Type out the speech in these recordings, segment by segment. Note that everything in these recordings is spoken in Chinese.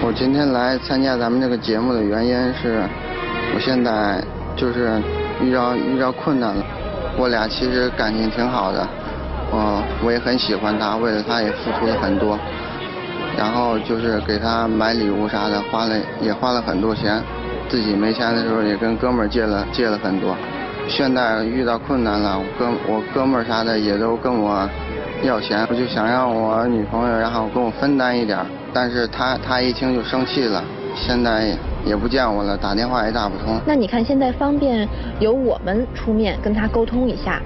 我今天来参加咱们这个节目的原因是，我现在就是遇到遇到困难了。我俩其实感情挺好的，嗯，我也很喜欢他，为了他也付出了很多。然后就是给他买礼物啥的，花了也花了很多钱。自己没钱的时候也跟哥们儿借了借了很多。现在遇到困难了，我哥我哥们儿啥的也都跟我要钱，我就想让我女朋友然后跟我分担一点。但是他他一听就生气了，现在也不见我了，打电话也打不通。那你看现在方便由我们出面跟他沟通一下。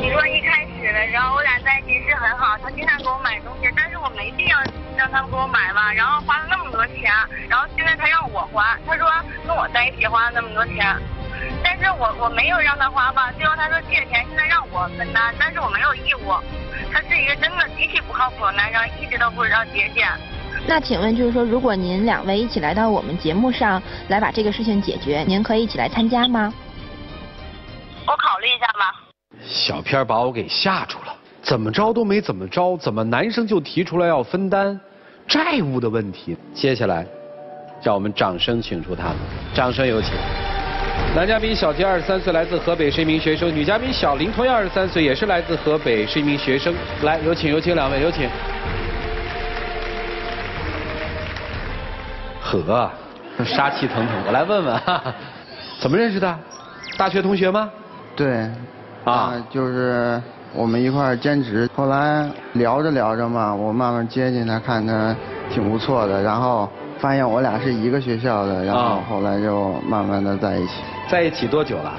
你说一开始的时候我俩在一起是很好，他经常给我买东西，但是我没必要让他给我买吧，然后花了那么多钱，然后现在他让我还，他说跟我在一起花了那么多钱，但是我我没有让他花吧，最后他说借钱现在让我分担，但是我没有义务。他是一个真的极其不靠谱的男生，一直都不知道节俭。那请问就是说，如果您两位一起来到我们节目上来把这个事情解决，您可以一起来参加吗？我考虑一下吧。小片把我给吓住了，怎么着都没怎么着，怎么男生就提出来要分担债务的问题？接下来，让我们掌声请出他们，掌声有请。男嘉宾小杰，二十三岁，来自河北，是一名学生；女嘉宾小林，同样二十三岁，也是来自河北，是一名学生。来，有请，有请两位，有请。呵，杀气腾腾，我来问问，哈哈，怎么认识的？大学同学吗？对，啊，就是我们一块儿兼职，后来聊着聊着嘛，我慢慢接近他，看他挺不错的，然后发现我俩是一个学校的，然后后来就慢慢的在一起。在一起多久了？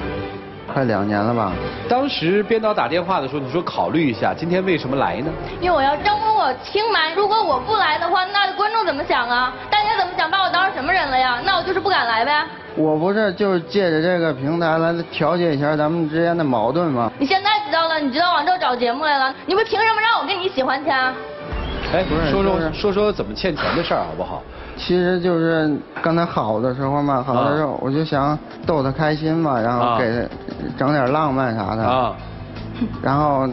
快两年了吧。当时编导打电话的时候，你说考虑一下，今天为什么来呢？因为我要征婚我清白，如果我不来的话，那观众怎么想啊？大家怎么想？把我当成什么人了呀？那我就是不敢来呗。我不是就是借着这个平台来调解一下咱们之间的矛盾吗？你现在知道了，你知道往这找节目来了，你们凭什么让我跟你喜欢去啊？哎，不是说说就是说说怎么欠钱的事儿好不好？其实就是跟他好的时候嘛，好的时候我就想逗他开心嘛，然后啊给他整点浪漫啥的。啊，然后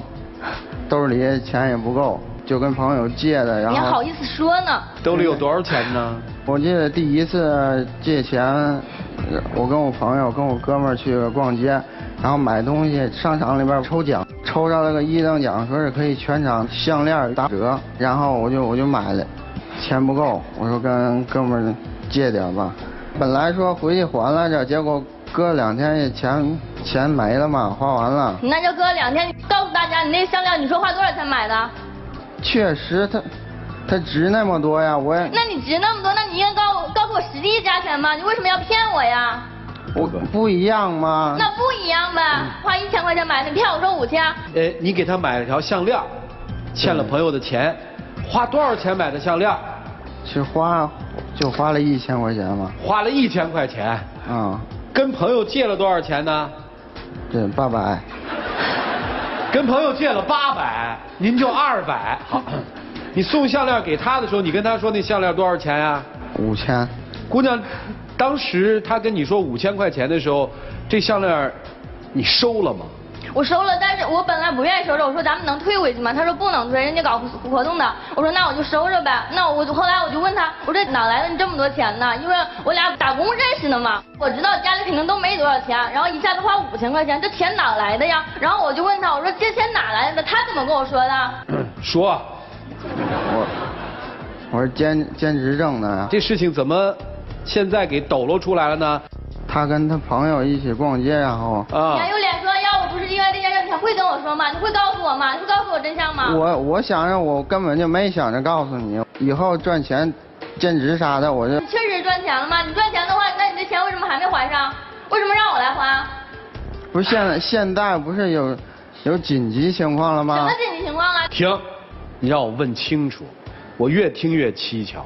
兜里钱也不够，就跟朋友借的，然后你还好意思说呢？兜里有多少钱呢？我记得第一次借钱，呃我跟我朋友跟我哥们儿去逛街，然后买东西，商场里边抽奖，抽着了个一等奖，说是可以全场项链打折，然后我就我就买了，钱不够，我说跟哥们儿借点吧，本来说回去还来着，结果隔两天钱钱没了嘛，花完了。那就隔两天，告诉大家，你那项链你说花多少钱买的？确实它，它值那么多呀，我也那你值那么多，那你应该告诉告诉我实际价钱吗？你为什么要骗我呀？我不一样吗？那不一样呗，你骗我说五千，哎，你给他买了条项链，欠了朋友的钱，花多少钱买的项链？其实花就花了一千块钱嘛，花了一千块钱。啊、跟朋友借了多少钱呢？对八百，跟朋友借了八百，您就二百。好，你送项链给他的时候，你跟他说那项链多少钱呀、五千，姑娘，当时他跟你说五千块钱的时候，这项链你收了吗？我收了，但是我本来不愿意收着，我说咱们能退回去吗？他说不能退，人家搞活动的。我说那我就收着呗。那我后来我就问他，我说哪来的你这么多钱呢？因为我俩打工认识的嘛，我知道家里肯定都没多少钱，然后一下子花五千块钱，这钱哪来的呀？然后我就问他，我说这钱哪来的？他怎么跟我说的？说我我是兼兼职挣的呀。这事情怎么现在给抖搂出来了呢？他跟他朋友一起逛街，然后啊你还有脸说是因为这件事，你还会跟我说吗？你会告诉我吗？你会告诉我真相吗？我我想着我根本就没想着告诉你，以后赚钱兼职啥的，我就你确实赚钱了吗？你赚钱的话，那你这钱为什么还没还上？为什么让我来还？不是现在现在不是有有紧急情况了吗什么？紧急情况了？停，你让我问清楚，我越听越蹊跷。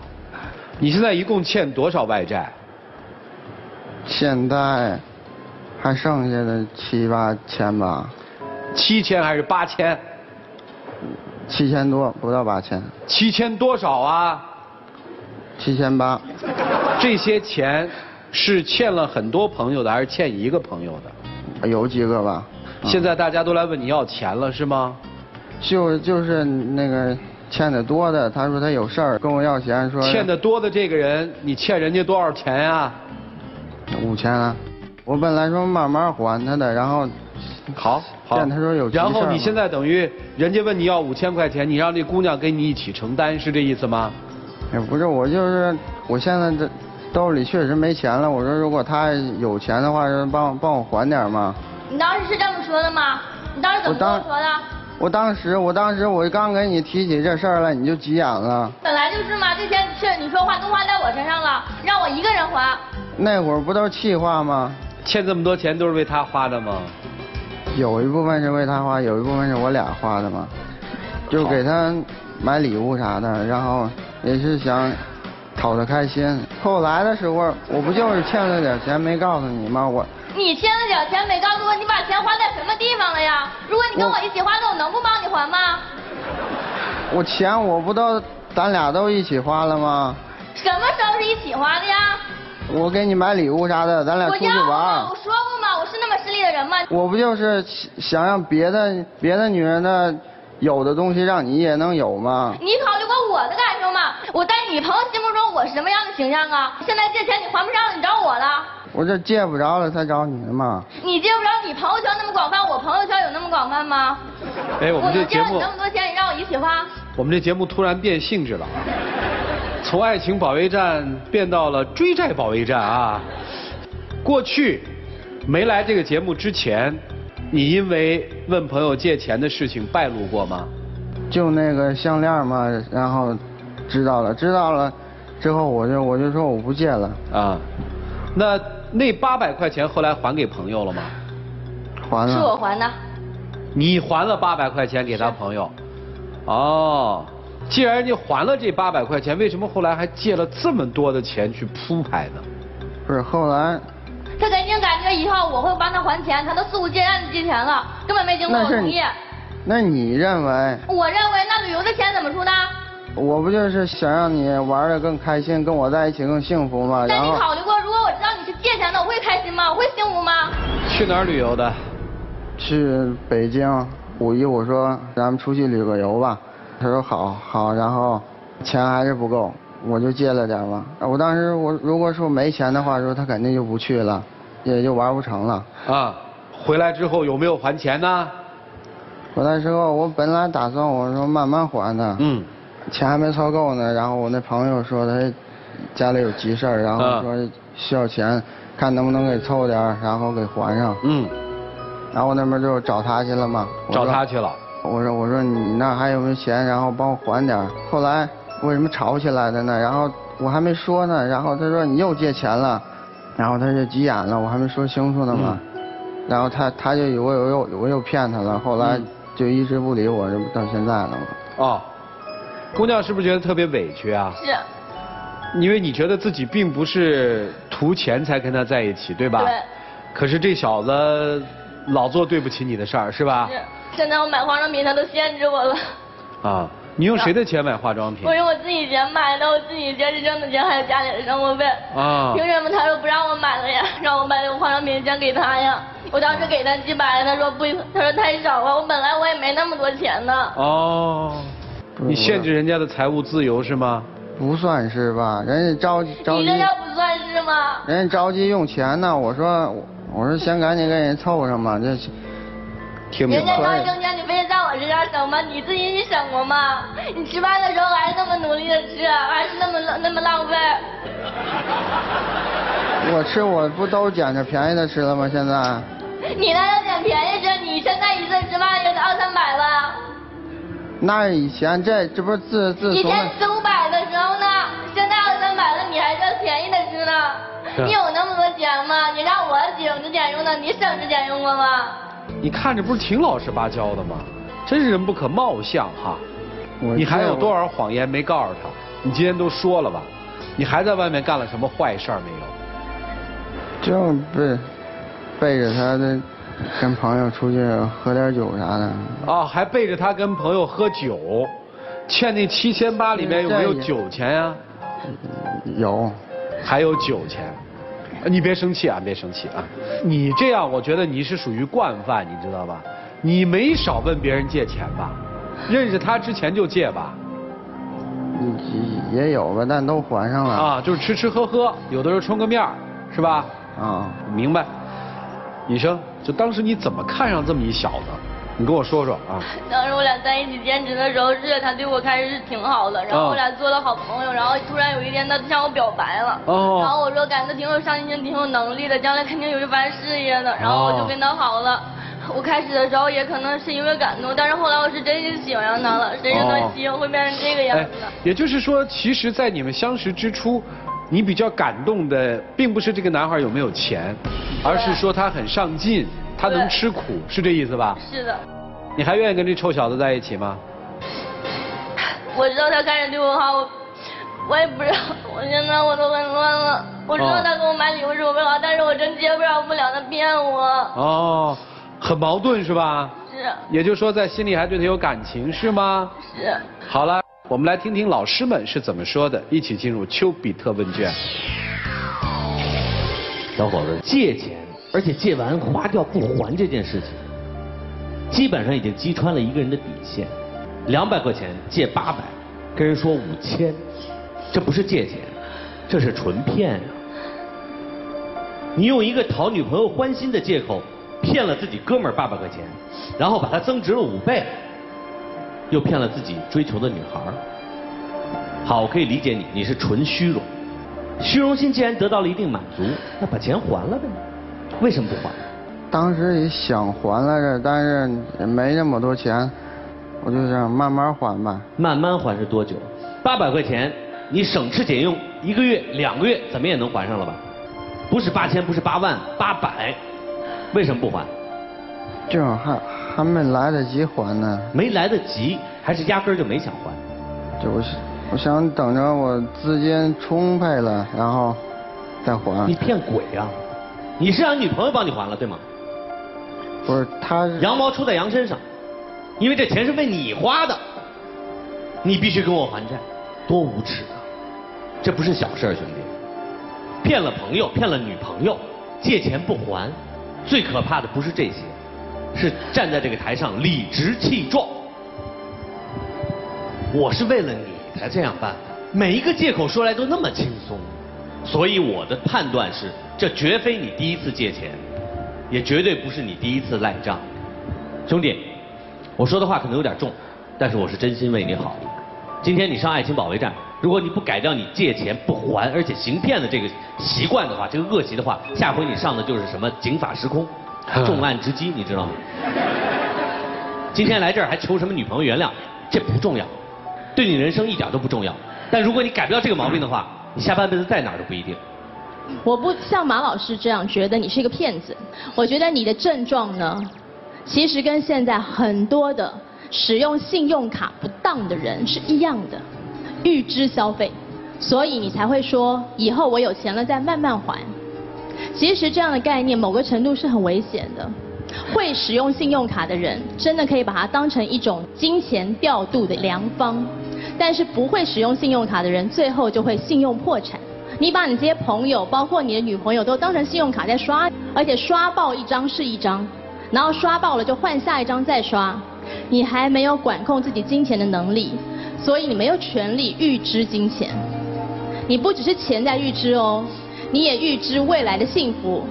你现在一共欠多少外债？现在还剩下的七八千吧，七千还是八千？七千多不到八千，七千多少啊？七千八。这些钱是欠了很多朋友的，还是欠一个朋友的？有几个吧。嗯现在大家都来问你要钱了，是吗？就就是那个欠的多的，他说他有事儿跟我要钱，说欠的多的这个人，你欠人家多少钱呀？五千啊。我本来说慢慢还他的，然后好，好。见他说有然后你现在等于人家问你要五千块钱，你让这姑娘跟你一起承担，是这意思吗？哎不是我就是我现在这兜里确实没钱了，我说如果他有钱的话，就帮帮我还点嘛。你当时是这么说的吗？你当时怎么跟我说的？我当时我当时我刚给你提起这事儿来，你就急眼了。本来就是嘛，这钱是你说话都花在我身上了，让我一个人还。那会儿不都是气话吗？欠这么多钱都是为他花的吗？有一部分是为他花，有一部分是我俩花的嘛，就给他买礼物啥的，然后也是想讨他开心。后来的时候，我不就是欠了点钱没告诉你吗？我你欠了点钱没告诉我，你把钱花在什么地方了呀？如果你跟我一起花的，我能不帮你还吗？我钱我不都咱俩都一起花了吗？什么时候是一起花的呀？我给你买礼物啥的，咱俩出去我要？我。说过吗？我是那么势利的人吗？我不就是想让别的别的女人的有的东西让你也能有吗？你考虑过我的感受吗？我在你朋友心目中我是什么样的形象啊？现在借钱你还不上了，你找我了。我这借不着了才找你的嘛。你借不着，你朋友圈那么广泛，我朋友圈有那么广泛吗？哎，我们这节目能借了你那，么多钱，你让我一起花？我们这节目突然变性质了，从爱情保卫战变到了追债保卫战啊！过去没来这个节目之前，你因为问朋友借钱的事情败露过吗？就那个项链嘛，然后知道了，知道了之后我就我就说我不借了，啊，那那八百块钱后来还给朋友了吗？还了是我。还的。你还了八百块钱给他朋友？哦，既然你还了这八百块钱，为什么后来还借了这么多的钱去铺排呢？不是后来他肯定感觉以后我会帮他还钱，他都肆无忌惮的借钱了，根本没经过我同意那是你。，那你认为我认为那旅游的钱怎么出的？我不就是想让你玩的更开心，跟我在一起更幸福吗？那你考虑过，如果我知道你是借钱的，我会开心吗？我会幸福吗？去哪儿旅游的？去北京五一，我说咱们出去旅个游吧，他说好好，然后钱还是不够，我就借了点吧。我当时我如果说没钱的话，说他肯定就不去了，也就玩不成了。啊，回来之后有没有还钱呢？回来之后，我本来打算我说慢慢还的，嗯，钱还没凑够呢。然后我那朋友说他家里有急事儿，然后啊说需要钱，看能不能给凑点儿，然后给还上。嗯，然后我那边就找他去了嘛。找他去了。我说我说你那还有没有钱？然后帮我还点。后来为什么吵起来的呢？然后我还没说呢，然后他说你又借钱了，然后他就急眼了，我还没说清楚呢嘛。然后他他就以为我又我又骗他了，后来嗯就一直不理我，这不到现在了吗？哦，姑娘是不是觉得特别委屈啊？是，因为你觉得自己并不是图钱才跟他在一起，对吧？对。可是这小子老做对不起你的事儿，是吧？是。现在我买化妆品，他都限制我了。啊，你用谁的钱买化妆品我？用我自己钱买的，我自己学生挣的钱，还有家里的生活费。啊凭什么他说不让我买了呀？让我买化妆品先给他呀？我当时给他几百，他说不，他说太少了。我本来我也没那么多钱呢。哦，你限制人家的财务自由是吗？不算是吧？人家着急着急你这，叫不算是吗？人家着急用钱呢。我说我说先赶紧给人凑上吧，这听明人家白了。要挣钱，你非得在我身上省吗？你自己你省过吗？你吃饭的时候还是那么努力的吃，还是那么浪那么浪费。我吃我不都捡着便宜的吃了吗？现在 你那要捡便宜吃，你现在一次吃饭也得二三百吧？那以前这这不是自自以前四五百的时候呢，现在二三百了，你还叫便宜的吃呢？是你有那么多钱吗？你让我省吃俭用的，你省着点用过吗？你看着不是挺老实巴交的吗？真是人不可貌相哈！我你还有多少？谎言没告诉他？你今天都说了吧？你还在外面干了什么坏事儿没有？就背背着他的跟朋友出去喝点酒啥的。啊，还背着他跟朋友喝酒，欠那七千八里面有没有酒钱呀、有，还有酒钱，呃你别生气啊，别生气啊！你这样，我觉得你是属于惯犯，你知道吧？你没少问别人借钱吧？认识他之前就借吧？也也有吧，但都还上了。啊，就是吃吃喝喝，有的时候充个面儿，是吧？啊，明白。医生，就当时你怎么看上这么一小子？你跟我说说啊。当时我俩在一起兼职的时候，是他对我开始是挺好的，然后我俩做了好朋友，然后突然有一天他向我表白了，哦然后我说感觉他挺有上进心，挺有能力的，将来肯定有一番事业的，然后我就跟他好了。我开始的时候也可能是因为感动，但是后来我是真心喜欢上他了，谁知道哦心会变成这个样哎子的。，也就是说，其实，在你们相识之初，你比较感动的，并不是这个男孩有没有钱，而是说他很上进，他能吃苦，是这意思吧？是的，你还愿意跟这臭小子在一起吗？我知道他开始对我好，我我也不知道，我现在我都很乱了。我知道哦他给我买礼物是我为好，但是我真接不了不了，他骗我。哦，很矛盾是吧？是也就是说，在心里还对他有感情是吗？是。好了，我们来听听老师们是怎么说的，一起进入丘比特问卷。小伙子借钱，而且借完花掉不还这件事情，基本上已经击穿了一个人的底线。两百块钱借八百，跟人说五千，这不是借钱，这是纯骗啊！你用一个讨女朋友欢心的借口，骗了自己哥们八百块钱，然后把它增值了五倍，又骗了自己追求的女孩。好，我可以理解你，你是纯虚荣。虚荣心既然得到了一定满足，那把钱还了呗？为什么不还？当时也想还来着，但是也没那么多钱，我就想慢慢还吧。慢慢还是多久？八百块钱，你省吃俭用一个月、两个月，怎么也能还上了吧？不是八千，不是八万，八百，为什么不还？这会还还没来得及还呢，没来得及，还是压根儿就没想还？这我是我想等着我资金充沛了，然后再还你。骗鬼啊！你是让女朋友帮你还了对吗？不是他是羊毛出在羊身上，因为这钱是为你花的，你必须跟我还债，多无耻啊！这不是小事儿，兄弟。骗了朋友，骗了女朋友，借钱不还，最可怕的不是这些，是站在这个台上理直气壮。我是为了你才这样办的，每一个借口说来都那么轻松，所以我的判断是，这绝非你第一次借钱，也绝对不是你第一次赖账。兄弟，我说的话可能有点重，但是我是真心为你好。今天你上爱情保卫战，如果你不改掉你借钱不还，而且行骗的这个习惯的话，这个恶习的话，下回你上的就是什么警法时空，重案直击，你知道吗？今天来这儿还求什么女朋友原谅，这不重要，对你人生一点都不重要。但如果你改不掉这个毛病的话，你下半辈子在哪儿都不一定。我不像马老师这样觉得你是一个骗子，我觉得你的症状呢，其实跟现在很多的使用信用卡不当的人是一样的，预支消费，所以你才会说以后我有钱了再慢慢还。其实这样的概念某个程度是很危险的。会使用信用卡的人，真的可以把它当成一种金钱调度的良方，但是不会使用信用卡的人，最后就会信用破产。你把你这些朋友，包括你的女朋友，都当成信用卡在刷，而且刷爆一张是一张，然后刷爆了就换下一张再刷，你还没有管控自己金钱的能力，所以你没有权利预支金钱。你不只是钱在预支哦，你也预支未来的幸福。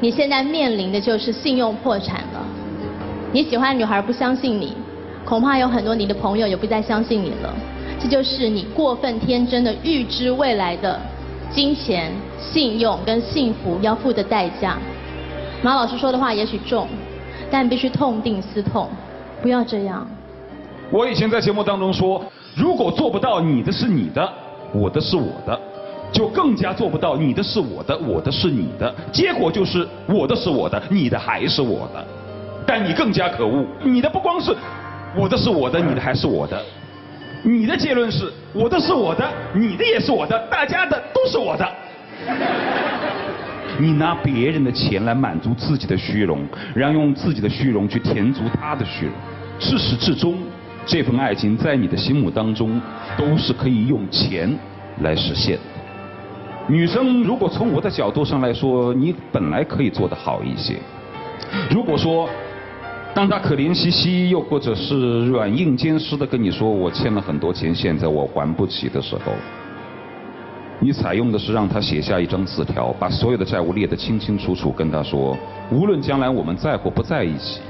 你现在面临的就是信用破产了。你喜欢的女孩不相信你，恐怕有很多你的朋友也不再相信你了。这就是你过分天真的预知未来的金钱、信用跟幸福要付的代价。马老师说的话也许重，但必须痛定思痛，不要这样。我以前在节目当中说，如果做不到你的是你的，我的是我的，就更加做不到你的是我的，我的是你的。结果就是我的是我的，你的还是我的。但你更加可恶，你的不光是我的是我的，你的还是我的。你的结论是我的是我的，你的也是我的，大家的都是我的。你拿别人的钱来满足自己的虚荣，然后用自己的虚荣去填足他的虚荣。至始至终，这份爱情在你的心目当中都是可以用钱来实现。女生，如果从我的角度上来说，你本来可以做得好一些。如果说当他可怜兮兮，又或者是软硬兼施的跟你说我欠了很多钱，现在我还不起的时候，你采用的是让他写下一张字条，把所有的债务列得清清楚楚，跟他说，无论将来我们在或不在一起，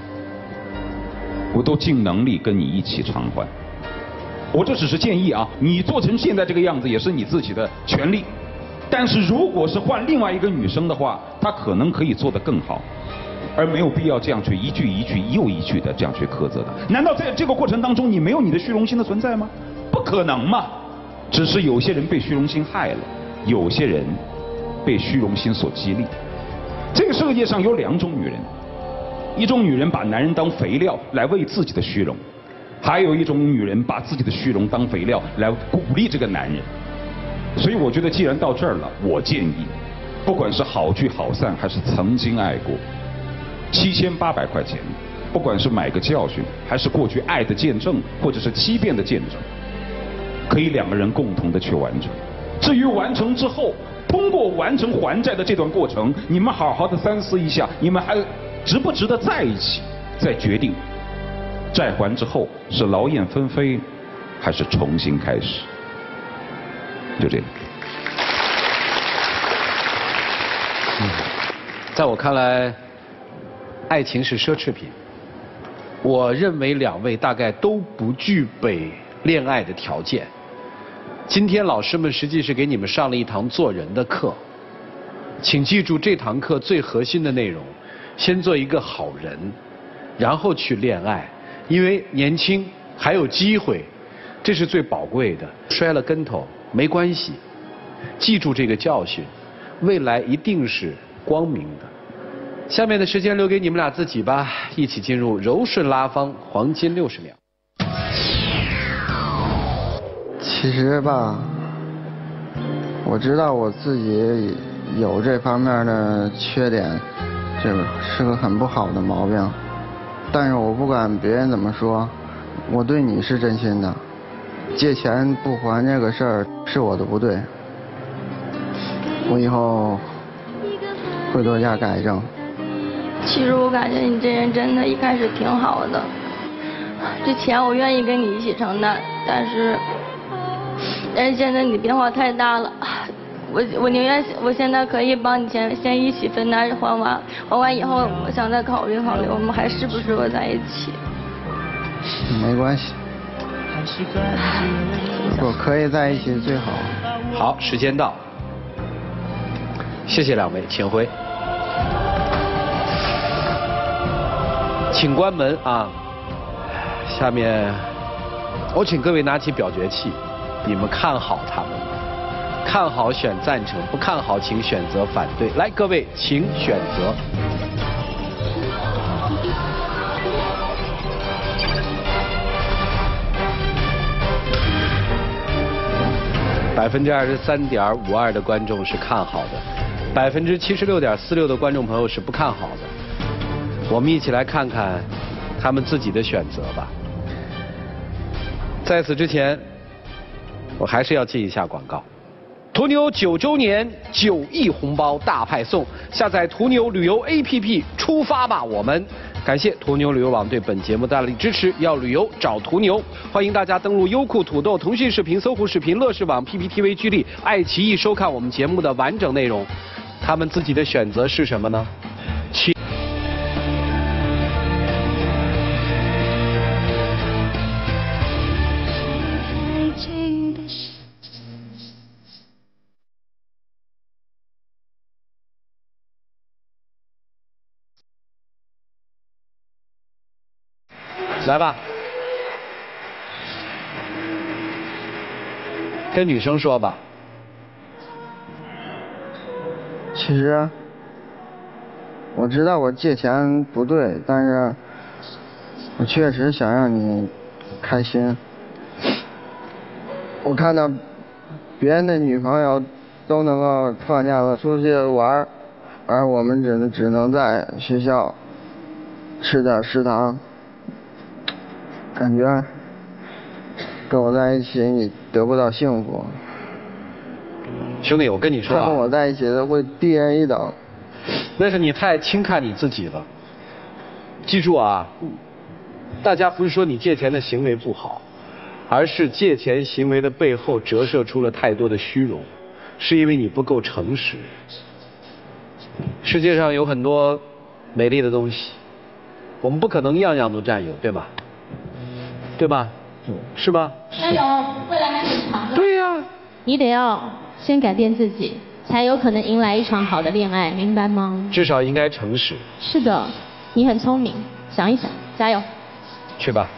我都尽能力跟你一起偿还。我这只是建议啊，你做成现在这个样子也是你自己的权利。但是如果是换另外一个女生的话，她可能可以做得更好，而没有必要这样去一句一句又一句的这样去苛责她。难道在这个过程当中你没有你的虚荣心的存在吗？不可能嘛！只是有些人被虚荣心害了，有些人被虚荣心所激励。这个世界上有两种女人，一种女人把男人当肥料来喂自己的虚荣，还有一种女人把自己的虚荣当肥料来鼓励这个男人。所以我觉得，既然到这儿了，我建议，不管是好聚好散，还是曾经爱过，七千八百块钱，不管是买个教训，还是过去爱的见证，或者是欺骗的见证，可以两个人共同的去完成。至于完成之后，通过完成还债的这段过程，你们好好的三思一下，你们还值不值得在一起，再决定债还之后是劳燕分飞，还是重新开始。就这样。在我看来，爱情是奢侈品。我认为两位大概都不具备恋爱的条件。今天老师们实际是给你们上了一堂做人的课，请记住这堂课最核心的内容：先做一个好人，然后去恋爱，因为年轻还有机会，这是最宝贵的。摔了跟头。没关系，记住这个教训，未来一定是光明的。下面的时间留给你们俩自己吧，一起进入柔顺拉芳黄金六十秒。其实吧，我知道我自己有这方面的缺点，这个是个很不好的毛病。但是我不管别人怎么说，我对你是真心的。借钱不还这个事儿是我的不对，我以后会多加改正。其实我感觉你这人真的一开始挺好的，这钱我愿意跟你一起承担，但是但是现在你变化太大了，我我宁愿我现在可以帮你先先一起分担还完，还完以后我想再考虑考虑我们还适不适合在一起。没关系。我可以在一起最好。好，时间到，谢谢两位，请回，请关门啊！下面我请各位拿起表决器，你们看好他们？看好选赞成，不看好请选择反对。来，各位请选择。百分之二十三点五二的观众是看好的，百分之七十六点四六的观众朋友是不看好的。我们一起来看看他们自己的选择吧。在此之前，我还是要进一下广告。途牛九周年九亿红包大派送，下载途牛旅游 APP，出发吧，我们！感谢途牛旅游网对本节目大力支持。要旅游找途牛，欢迎大家登录优酷、土豆、腾讯视频、搜狐视频、乐视网、PPTV、聚力、爱奇艺收看我们节目的完整内容。他们自己的选择是什么呢？请。来吧，跟女生说吧。其实我知道我借钱不对，但是我确实想让你开心。我看到别人的女朋友都能够放假了出去玩，而我们只能只能在学校吃点食堂。感觉跟我在一起你得不到幸福，兄弟，我跟你说啊，跟我在一起的会低人一等。那是你太轻看你自己了。记住啊，大家不是说你借钱的行为不好，而是借钱行为的背后折射出了太多的虚荣，是因为你不够诚实。世界上有很多美丽的东西，我们不可能样样都占有，对吧？对吧？是吧？加油，未来还很长。对呀、你得要先改变自己，才有可能迎来一场好的恋爱，明白吗？至少应该诚实。是的，你很聪明，想一想，加油。去吧。